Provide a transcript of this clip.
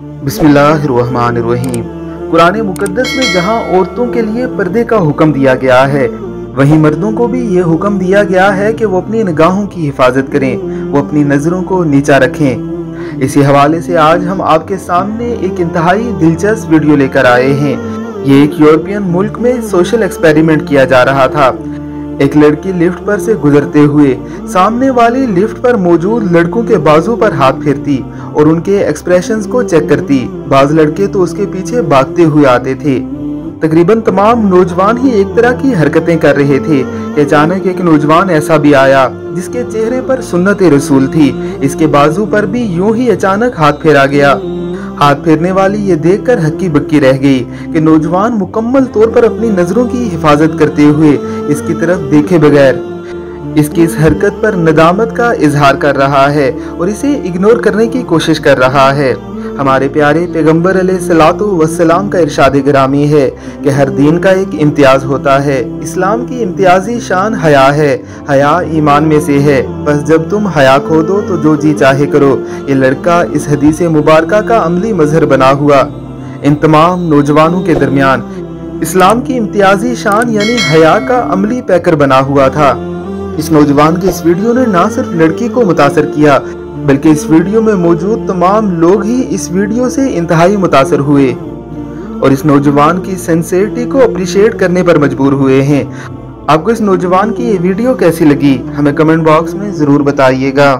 बिस्मिल्लाहिर्रहमानिर्रहीम। कुरान मुकद्दस में जहाँ औरतों के लिए पर्दे का हुक्म दिया गया है, वहीं मर्दों को भी ये हुक्म दिया गया है कि वो अपनी निगाहों की हिफाजत करें, वो अपनी नज़रों को नीचा रखें। इसी हवाले से आज हम आपके सामने एक इंतहाई दिलचस्प वीडियो लेकर आए हैं। ये एक यूरोपियन मुल्क में सोशल एक्सपेरिमेंट किया जा रहा था। एक लड़की लिफ्ट पर से गुजरते हुए सामने वाली लिफ्ट पर मौजूद लड़कों के बाजू पर हाथ फेरती और उनके एक्सप्रेशंस को चेक करती। बाज लड़के तो उसके पीछे भागते हुए आते थे। तकरीबन तमाम नौजवान ही एक तरह की हरकतें कर रहे थे अचानक एक नौजवान ऐसा भी आया, जिसके चेहरे पर सुन्नत रसूल थी। इसके बाजू पर भी यूँ ही अचानक हाथ फेरा गया। हाथ फेरने वाली ये देखकर हक्की बक्की रह गई कि नौजवान मुकम्मल तौर पर अपनी नज़रों की हिफाजत करते हुए इसकी तरफ़ देखे बगैर। इसकी इस हरकत पर नदामत का इजहार कर रहा है और इसे इग्नोर करने की कोशिश कर रहा है। हमारे प्यारे पैगंबर वसलाम का इरशाद ग्रामी है कि हर दीन का एक इम्तियाज़ होता है। इस्लाम की इम्तियाजी शान हया है। हया ईमान में से है। बस जब तुम हया खो दो तो जो जी चाहे करो। ये लड़का इस हदीस मुबारक का अमली मजहर बना हुआ। इन तमाम नौजवानों के दरमियान इस्लाम की इम्तियाजी शान यानी हया का अमली पैकर बना हुआ था। इस नौजवान के इस वीडियो ने ना सिर्फ़ लड़की को मुतासर किया बल्कि इस वीडियो में मौजूद तमाम लोग ही इस वीडियो से इंतहाई मुतासर हुए और इस नौजवान की सेंसेरिटी को अप्रिशिएट करने पर मजबूर हुए हैं। आपको इस नौजवान की ये वीडियो कैसी लगी, हमें कमेंट बॉक्स में ज़रूर बताइएगा।